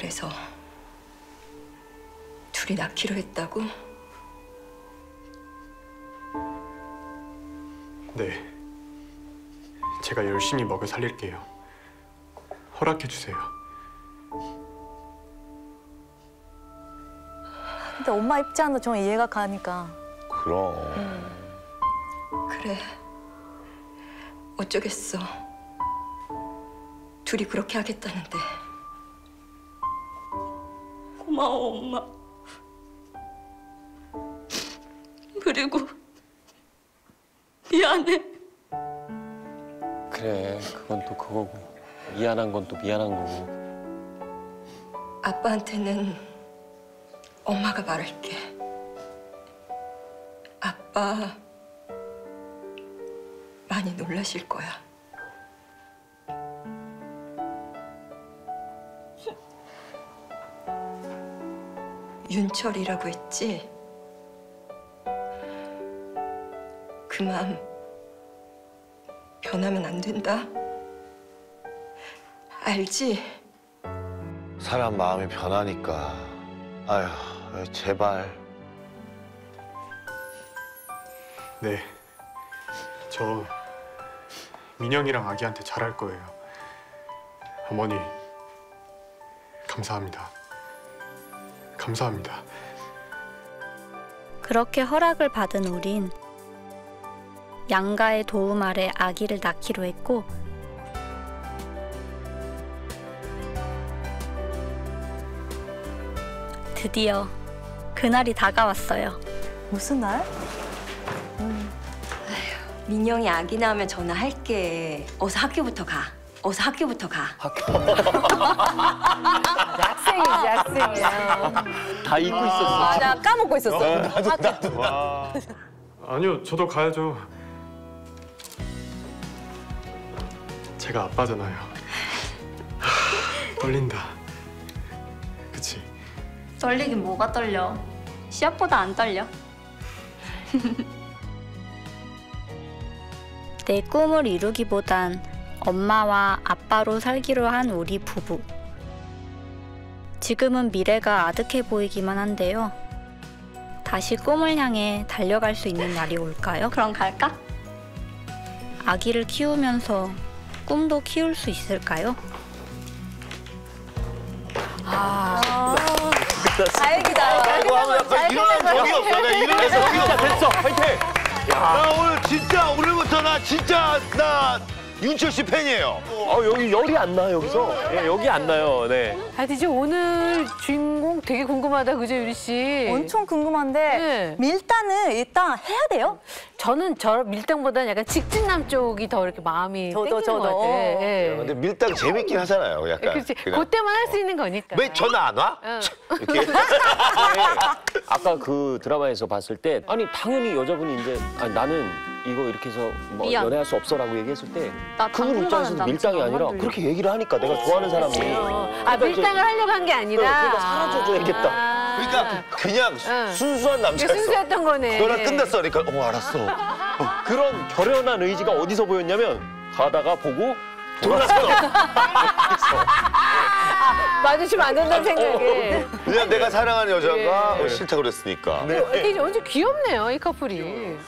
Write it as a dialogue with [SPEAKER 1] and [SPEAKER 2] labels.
[SPEAKER 1] 가서 둘이 낳기로 했다고?
[SPEAKER 2] 네. 제가 열심히 먹여 살릴게요. 허락해 주세요.
[SPEAKER 3] 근데 엄마 입장도 좀 이해가 가니까.
[SPEAKER 4] 그럼.
[SPEAKER 1] 그래. 어쩌겠어. 둘이 그렇게 하겠다는데. 고마워, 엄마. 그리고 미안해.
[SPEAKER 5] 그래 그건 또 그거고 미안한 건 또 미안한 거고
[SPEAKER 1] 아빠한테는 엄마가 말할게. 아빠 많이 놀라실 거야. 윤철이라고 했지? 그 마음 변하면 안 된다. 알지?
[SPEAKER 4] 사람 마음이 변하니까. 아휴, 제발.
[SPEAKER 2] 네. 저 민영이랑 아기한테 잘할 거예요. 어머니 감사합니다. 감사합니다.
[SPEAKER 6] 그렇게 허락을 받은 우린 양가의 도움 아래 아기를 낳기로 했고 드디어 그날이 다가왔어요.
[SPEAKER 3] 무슨 날?
[SPEAKER 1] 민영이 아기 낳으면 전화할게. 어서 학교부터 가. 어서 학교부터 가.
[SPEAKER 3] 학 생이지, 학생이야.
[SPEAKER 5] 다 잊고 있었어
[SPEAKER 3] 아, 나 까먹고 있었어.
[SPEAKER 2] 아니요, 저도 가야죠. 제가 아빠잖아요. 하, 떨린다. 그치?
[SPEAKER 6] 떨리긴 뭐가 떨려. 시합보다 안 떨려. 내 꿈을 이루기보단 엄마와 아빠로 살기로 한 우리 부부. 지금은 미래가 아득해 보이기만 한데요. 다시 꿈을 향해 달려갈 수 있는 날이 올까요? 그럼 갈까? 아기를 키우면서 꿈도 키울 수 있을까요?
[SPEAKER 3] 다행이다.
[SPEAKER 4] 이거 하면 약간 일어난 적이 없어. 내가 일어나서 적이 없어.
[SPEAKER 5] 됐어 화이팅
[SPEAKER 4] 나 오늘 진짜 오늘부터 나 진짜 나 윤철 씨 팬이에요.
[SPEAKER 5] 어 여기 열이 안나 여기서 예, 여기 안 나요 네
[SPEAKER 7] 하여튼 이제 오늘 주인공 되게 궁금하다 그죠 유리 씨?
[SPEAKER 3] 엄청 궁금한데
[SPEAKER 7] 네.
[SPEAKER 3] 밀단은 일단 해야 돼요?
[SPEAKER 7] 저는 저 밀당보다는 약간 직진남 쪽이 더 이렇게 마음이
[SPEAKER 3] 저도,
[SPEAKER 7] 땡기는
[SPEAKER 3] 저도.
[SPEAKER 7] 것 같아. 예.
[SPEAKER 4] 근데 밀당 재밌긴 하잖아요. 약간.
[SPEAKER 7] 그렇지.
[SPEAKER 4] 그냥.
[SPEAKER 7] 그때만 할 수 있는 거니까.
[SPEAKER 4] 왜 전화 안 와?
[SPEAKER 7] 응.
[SPEAKER 4] 이렇게.
[SPEAKER 5] 아까 그 드라마에서 봤을 때 아니 당연히 여자분이 이제 아니, 나는 이거 이렇게 해서 뭐
[SPEAKER 6] 미안.
[SPEAKER 5] 연애할 수 없어라고 얘기했을 때
[SPEAKER 6] 나
[SPEAKER 5] 그분
[SPEAKER 6] 당분간은
[SPEAKER 5] 입장에서는
[SPEAKER 6] 남친
[SPEAKER 5] 밀당이
[SPEAKER 6] 안
[SPEAKER 5] 아니라
[SPEAKER 6] 만들려.
[SPEAKER 5] 그렇게 얘기를 하니까 내가 좋아하는 사람이
[SPEAKER 7] 어. 아
[SPEAKER 5] 그러니까 이제
[SPEAKER 7] 밀당을 하려고 한 게 아니라.
[SPEAKER 5] 그러니까 사라져줘야겠다.
[SPEAKER 7] 아.
[SPEAKER 4] 그러니까 그냥
[SPEAKER 7] 응.
[SPEAKER 4] 순수한
[SPEAKER 7] 이게
[SPEAKER 4] 남자였어.
[SPEAKER 7] 순수했던 거네.
[SPEAKER 4] 너랑 끝났어. 그러니까 어 알았어.
[SPEAKER 5] 그런 결연한 의지가 어디서 보였냐면 가다가 보고
[SPEAKER 4] 돌아서.
[SPEAKER 7] 마주치면 안 된다는 생각에.
[SPEAKER 4] 그냥 내가 사랑하는 여자가
[SPEAKER 7] 예.
[SPEAKER 4] 어, 싫다 그랬으니까.
[SPEAKER 7] 이게 완전 귀엽네요 이 커플이.